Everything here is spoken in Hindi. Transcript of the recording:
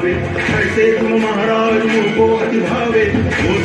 पावे ऐसे तुम महाराज को अति भावे वो